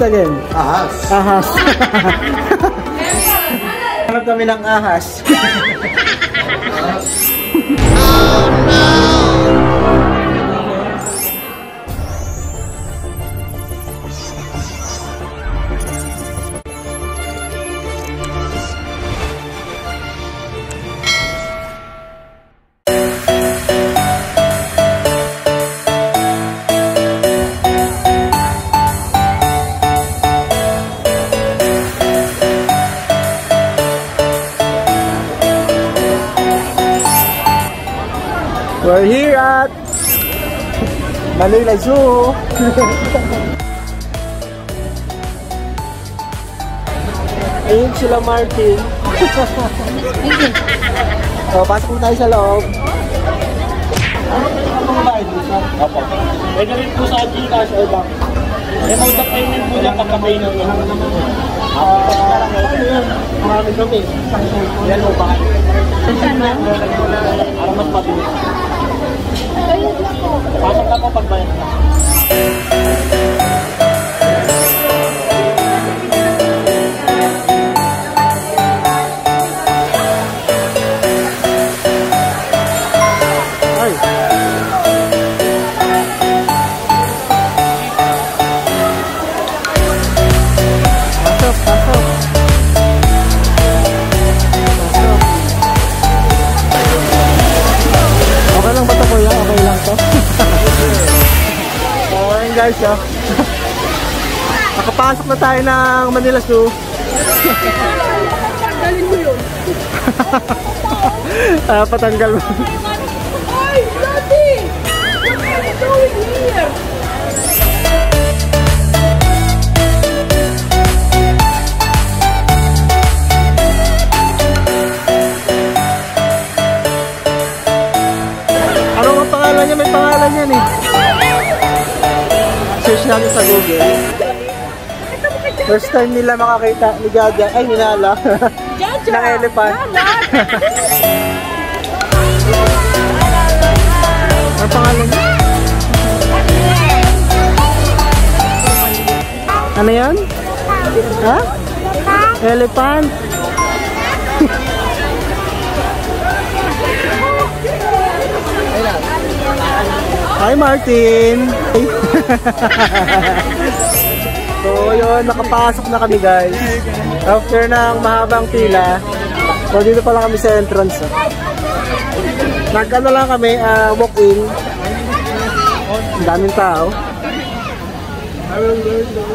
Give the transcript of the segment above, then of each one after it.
again? Ahas. Ahas. Hanap kami ng ahas. We're Manila Zoo. Ayun sila Martin. so, pasok po tayo sa loob. Ano? Opo. Pwede rin po sa Gcash or bank. May mode of payment po niya pagka may nang Ah, ano yun? Marami kami. Yan po ba? Para mas mabilis. Pasok na po pagbayad na. Guys, oh. Nakapasok na tayo ng Manila Zoo. Tanggalin mo yun. Ah, patanggal mo. Ay, Daddy! What are you doing here? Ano ang pangalan niya? May pangalan yan eh. Natin sa Google. First time nila makakita ni Gaga, ay ni Nala, Jaja! ng elephant. Ang pangalan niya? Ano yan? Ha? Elephant? Hi Martin! so yun, nakapasok na kami guys. After ng mahabang pila, so dito pa lang kami sa entrance. Oh. Nagkano lang kami, ah, walk-in. Ang daming tao.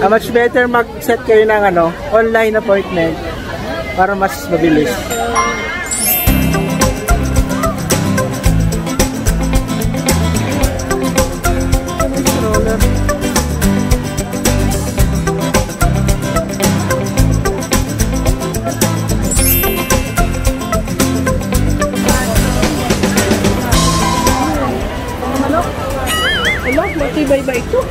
Ah, much better mag-set kayo ng ano, online appointment para mas mabilis. Matibay ba ito?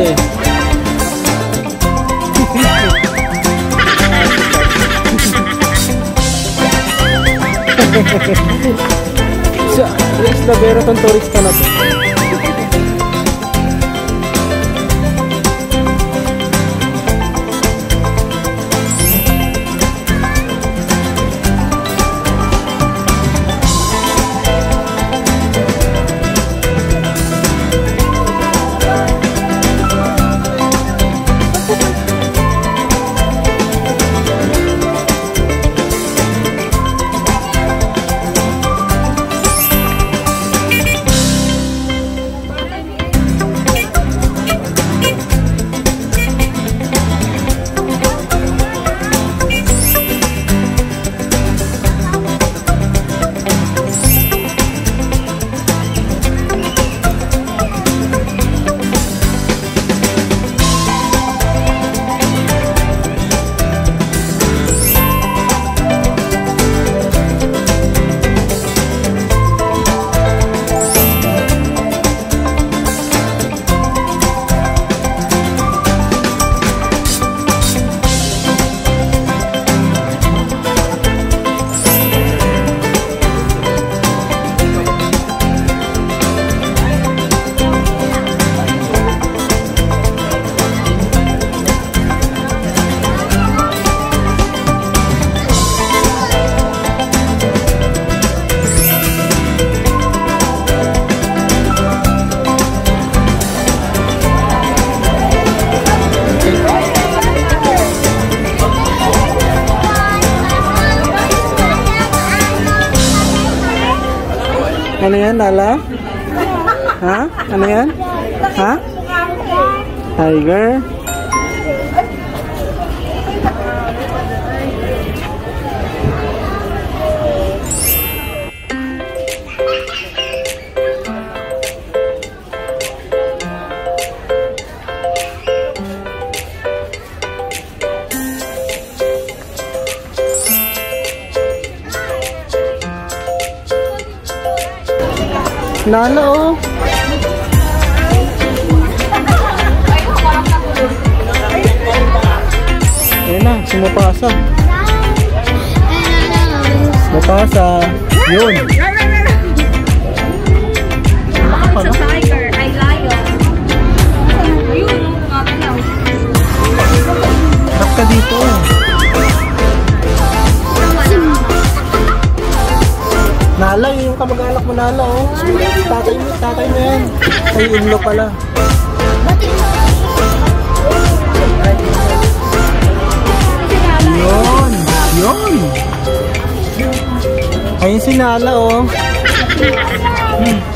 Eh. Sa, is na pero tong turista na to. Ano yan, Nala? Ha? Ano yan? Ha? Tiger? Nala, oh. Ayan na, sumapasa. Mapasa. Yun. Sa tiger, ay lion. Yun, makakalaw. Back ka dito. Nala, yung kamag-anak mo Nala, oh. Tatay mo, tatay mo yan. Ay, inlo pala. Yun. Yun. Ayun si Nala, oh.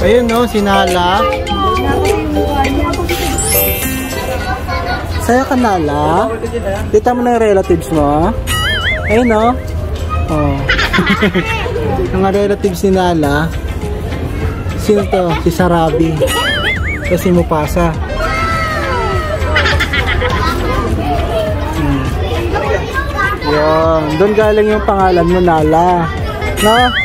Ayun, oh, si Nala. Saya ka Nala. Kita mo na yung relatives mo. Ayun, oh. Oh. Mga relatives ni Nala. Sino to? Si Sarabi. Kasi Mupasa. Hmm. Yun. Doon galing yung pangalan mo, Nala. No?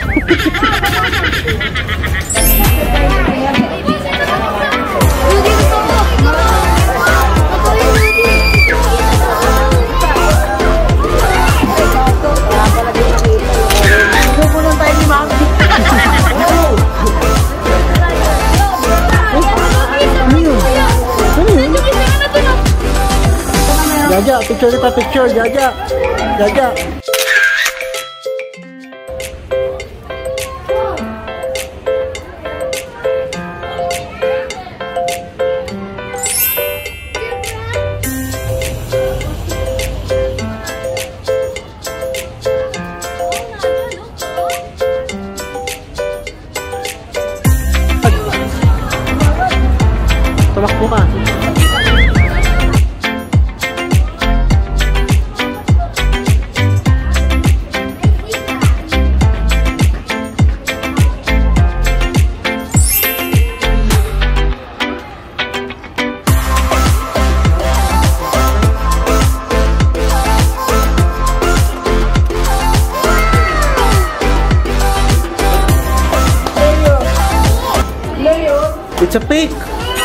Picture kita, picture. Jaja. Jaja.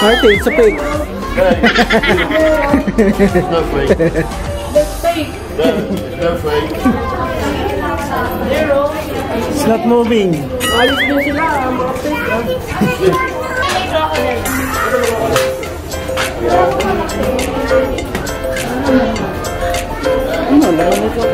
Marty, it's a pig. No fake. No fake. It's not moving. Ayos din sila, mga pig. Nasa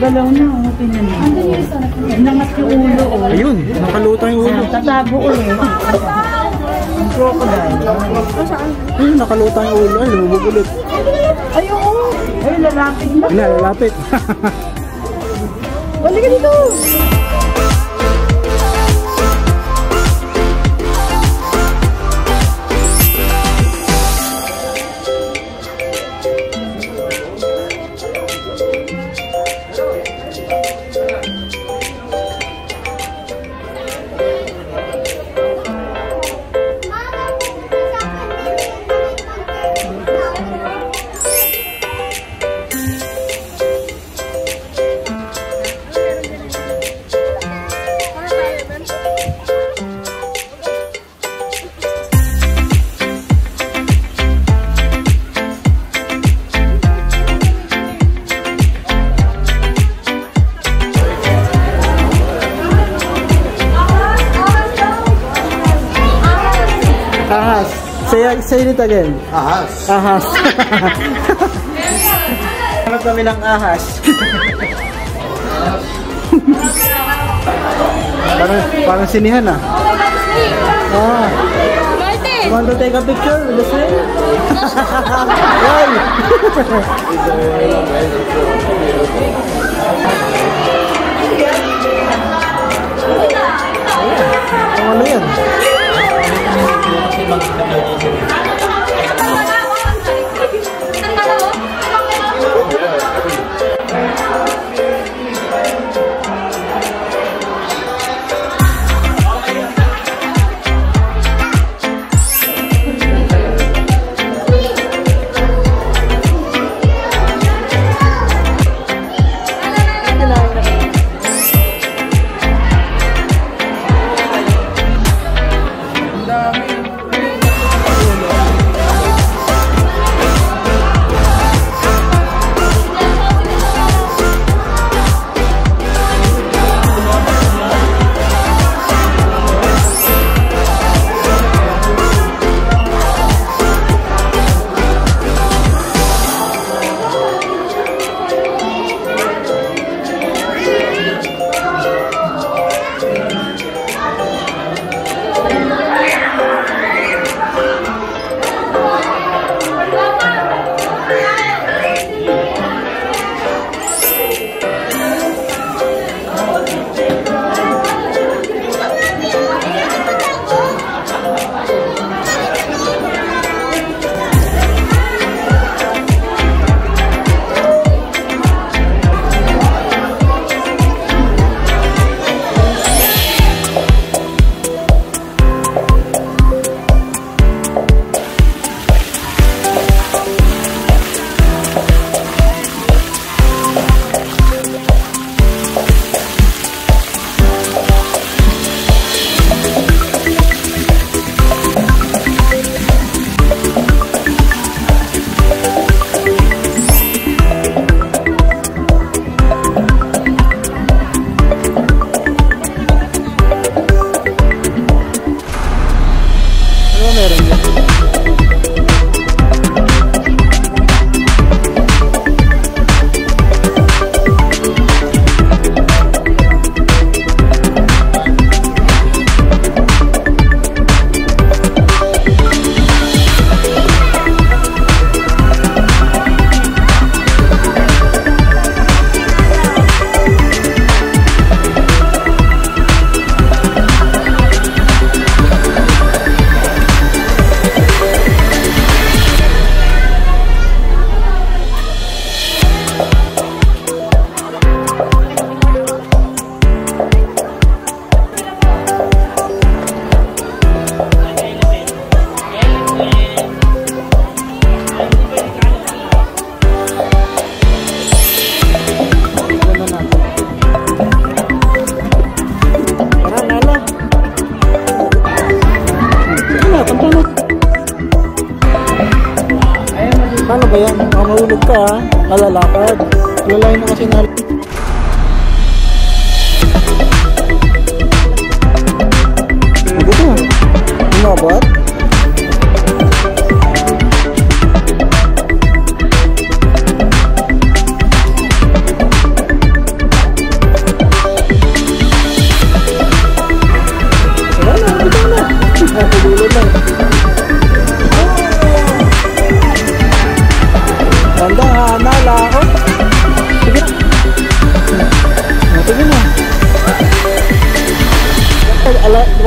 Gumagalaw na, oh, tingnan mo. Nangat yung ulo, oh. Ayun, nakalutang yung ulo. Tatago ulit. Ang crocodile. Ayun, nakalutang yung ulo. Ay, lumubog ulit. Ay, oo. Ay, lalapit na. Ayun, lalapit. Balik ka dito. Say, it again. Ahas. Ahas. Hanap kami ng ahas. Parang, parang sinihan ah. Ah, Martin! you want to take a picture with the snail? Why? Ang ano yan? Ano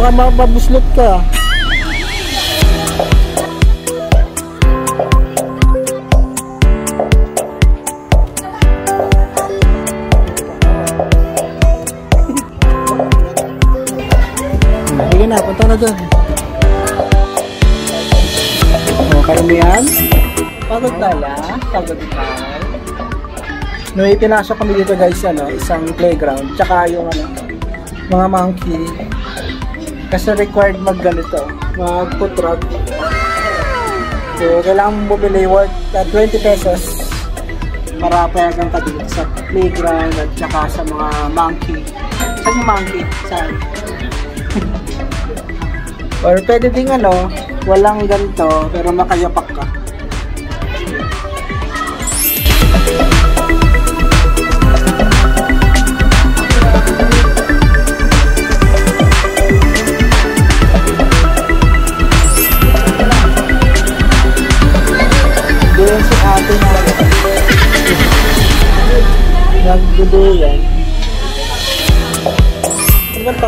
baka mababuslot ka. Sige na, punta na doon. O, karamihan. Pagod tala. Pagod tala. No, pinasok kami dito guys, ano, isang playground. Tsaka yung ano, mga monkey. Kasi required mag ganito, mag foot rug. So, kailangan bumili worth uh, 20 pesos para payagan ka dito sa playground at tsaka sa mga monkey. Saan yung monkey? Saan? Or pwede ding ano, walang ganito, pero makayapak ka.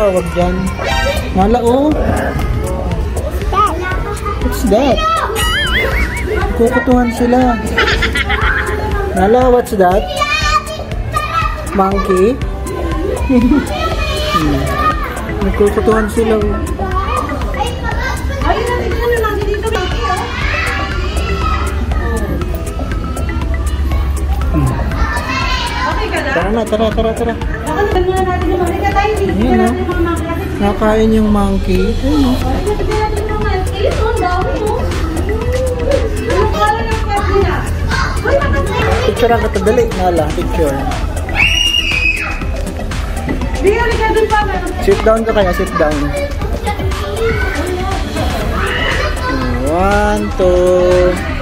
Tawag dyan? Nala, oh. What's that? Kukutuhan sila. Nala, what's that? Monkey? hmm. Nagkukutuhan sila. oh. Na? Tara na, tara, tara, tara. Maki. Kasi- Nakain yung monkey. Uy, nakasay. Picture ang katadali. Nala, picture. Sit down ka kaya, sit down. One, two.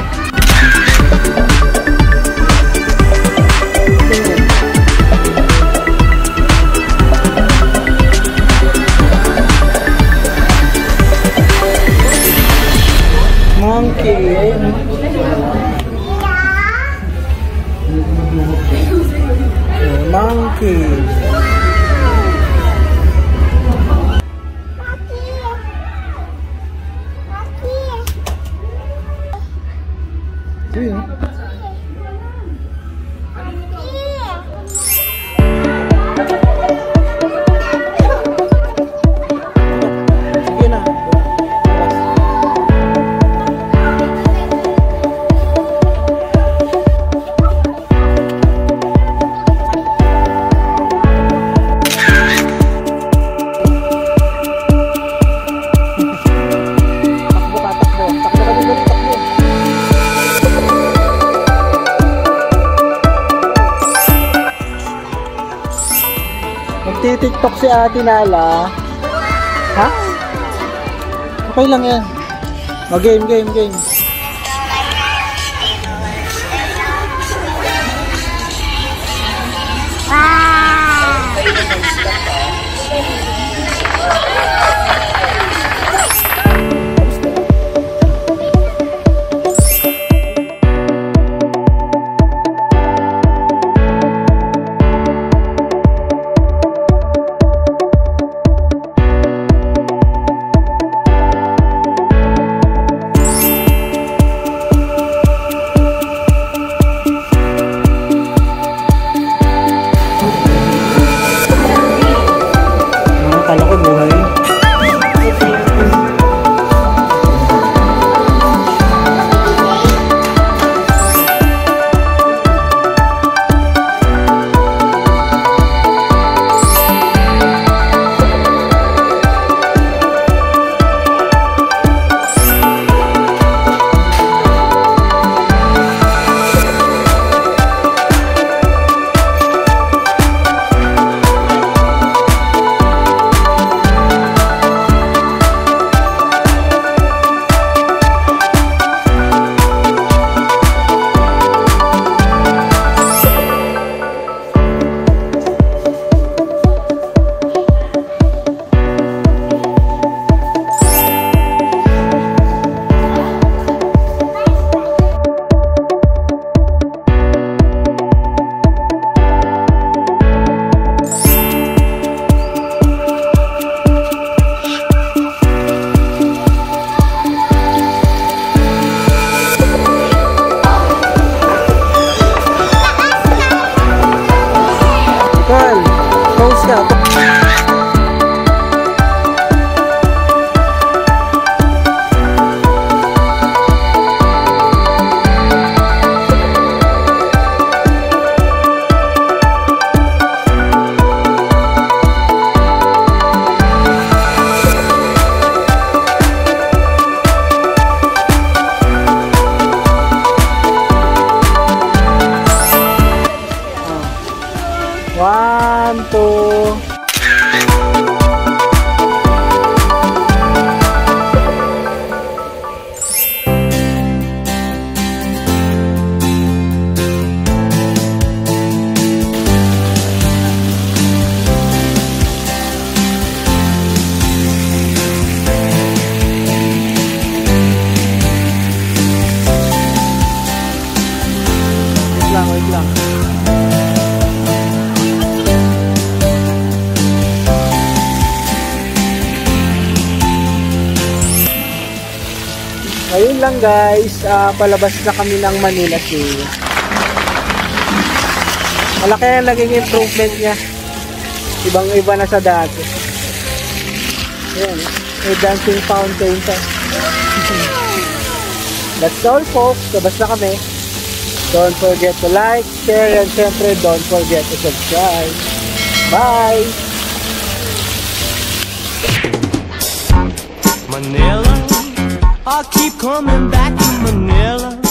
Monkey. Nagtitiktok si Ate Nala. Ha? Okay lang yan. O, game, game, game. Mga lang, wait lang. Ayun lang guys, uh, palabas na kami ng Manila Sea. Malaki ang naging improvement niya. Ibang iba na sa dati. Ayan, may dancing fountain pa. That's all folks, labas na kami. Don't forget to like, share, and syempre don't forget to subscribe. Bye! Manila. I keep coming back to Manila.